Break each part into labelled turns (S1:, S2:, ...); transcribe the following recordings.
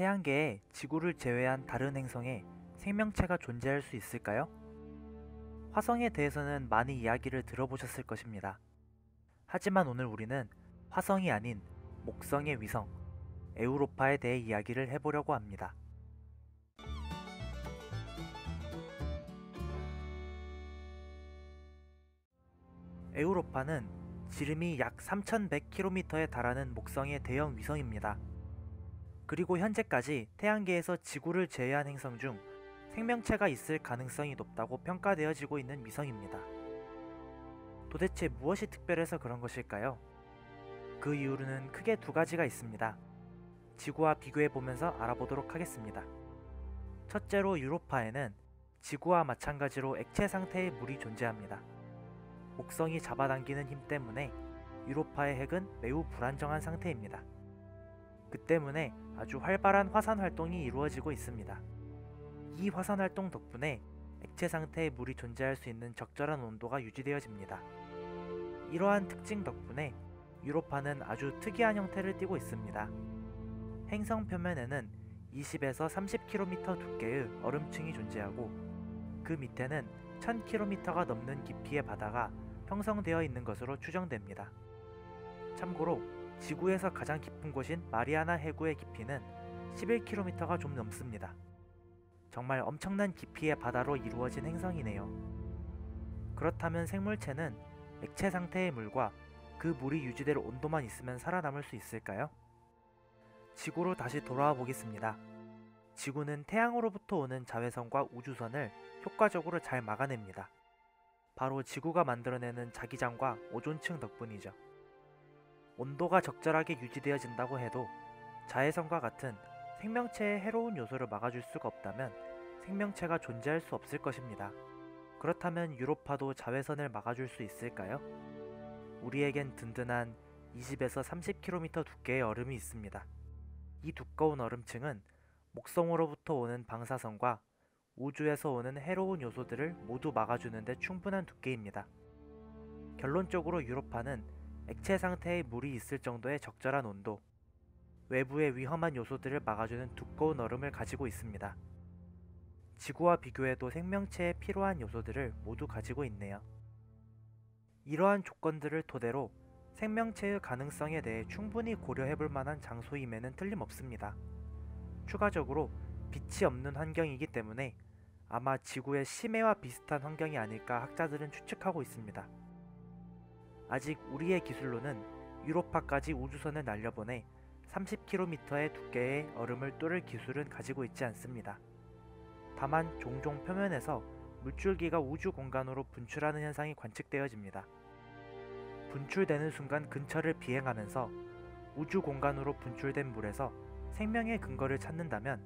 S1: 태양계에 지구를 제외한 다른 행성에 생명체가 존재할 수 있을까요? 화성에 대해서는 많이 이야기를 들어보셨을 것입니다. 하지만 오늘 우리는 화성이 아닌 목성의 위성, 에우로파에 대해 이야기를 해보려고 합니다. 에우로파는 지름이 약 3100km에 달하는 목성의 대형 위성입니다. 그리고 현재까지 태양계에서 지구를 제외한 행성 중 생명체가 있을 가능성이 높다고 평가되어지고 있는 위성입니다. 도대체 무엇이 특별해서 그런 것일까요? 그 이유는 크게 두 가지가 있습니다. 지구와 비교해 보면서 알아보도록 하겠습니다. 첫째로 유로파에는 지구와 마찬가지로 액체 상태의 물이 존재합니다. 목성이 잡아당기는 힘 때문에 유로파의 핵은 매우 불안정한 상태입니다. 그 때문에 아주 활발한 화산 활동이 이루어지고 있습니다. 이 화산 활동 덕분에 액체 상태의 물이 존재할 수 있는 적절한 온도가 유지되어집니다. 이러한 특징 덕분에 유로파는 아주 특이한 형태를 띠고 있습니다. 행성 표면에는 20에서 30km 두께의 얼음층이 존재하고 그 밑에는 1000km가 넘는 깊이의 바다가 형성되어 있는 것으로 추정됩니다. 참고로 지구에서 가장 깊은 곳인 마리아나 해구의 깊이는 11km가 좀 넘습니다. 정말 엄청난 깊이의 바다로 이루어진 행성이네요. 그렇다면 생물체는 액체 상태의 물과 그 물이 유지될 온도만 있으면 살아남을 수 있을까요? 지구로 다시 돌아와 보겠습니다. 지구는 태양으로부터 오는 자외선과 우주선을 효과적으로 잘 막아냅니다. 바로 지구가 만들어내는 자기장과 오존층 덕분이죠. 온도가 적절하게 유지되어진다고 해도 자외선과 같은 생명체의 해로운 요소를 막아줄 수가 없다면 생명체가 존재할 수 없을 것입니다. 그렇다면 유로파도 자외선을 막아줄 수 있을까요? 우리에겐 든든한 20에서 30km 두께의 얼음이 있습니다. 이 두꺼운 얼음층은 목성으로부터 오는 방사선과 우주에서 오는 해로운 요소들을 모두 막아주는데 충분한 두께입니다. 결론적으로 유로파는 액체 상태의 물이 있을 정도의 적절한 온도, 외부의 위험한 요소들을 막아주는 두꺼운 얼음을 가지고 있습니다. 지구와 비교해도 생명체에 필요한 요소들을 모두 가지고 있네요. 이러한 조건들을 토대로 생명체의 가능성에 대해 충분히 고려해 볼 만한 장소임에는 틀림없습니다. 추가적으로 빛이 없는 환경이기 때문에 아마 지구의 심해와 비슷한 환경이 아닐까 학자들은 추측하고 있습니다. 아직 우리의 기술로는 유로파까지 우주선을 날려보내 30km의 두께의 얼음을 뚫을 기술은 가지고 있지 않습니다. 다만 종종 표면에서 물줄기가 우주 공간으로 분출하는 현상이 관측되어집니다. 분출되는 순간 근처를 비행하면서 우주 공간으로 분출된 물에서 생명의 근거를 찾는다면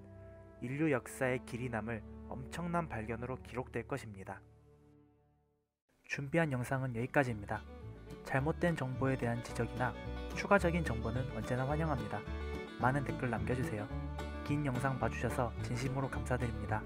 S1: 인류 역사의 길이 남을 엄청난 발견으로 기록될 것입니다. 준비한 영상은 여기까지입니다. 잘못된 정보에 대한 지적이나 추가적인 정보는 언제나 환영합니다. 많은 댓글 남겨주세요. 긴 영상 봐주셔서 진심으로 감사드립니다.